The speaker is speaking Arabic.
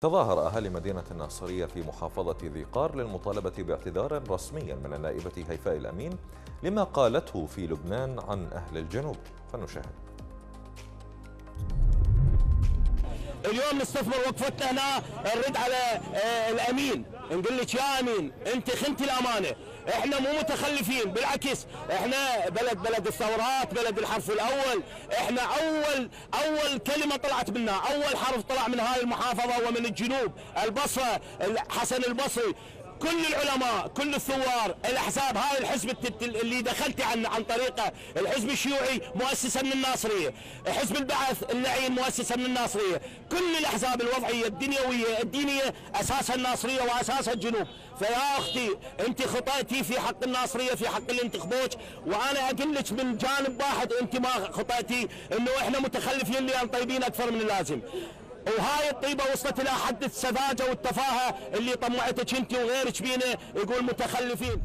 تظاهر أهالي مدينة الناصرية في محافظة ذي قار للمطالبة باعتذار رسمي من النائبة هيفاء الأمين لما قالته في لبنان عن أهل الجنوب. فنشاهد. اليوم نستثمر وقفتنا هنا نرد على آه، الأمين. نقول لك يا أمين أنت خنتي الأمانة. إحنا مو متخلفين بالعكس. إحنا بلد بلد الثورات بلد الحرف الأول. إحنا أول أول كلمة طلعت منا أول حرف طلع من هاي المحافظة ومن الجنوب. البصرة حسن البصري. كل العلماء كل الثوار الأحزاب هاي الحزب اللي دخلت عن عن طريقه الحزب الشيوعي مؤسسا من الناصرية حزب البعث اللعين مؤسسا من الناصرية كل الأحزاب الوضعية الدنيوية الدينية اساسها الناصريه واساسها الجنوب فيا أختي أنت خطأتي في حق الناصرية في حق اللي انتخبوك وأنا أقول لك من جانب واحد أنت ما خطأتي إنه إحنا متخلفين لأن طيبين أكثر من اللازم. وهاي الطيبة وصلت إلى حد السذاجة والتفاهة اللي طمعتك أنت وغيرك بينا. يقول متخلفين.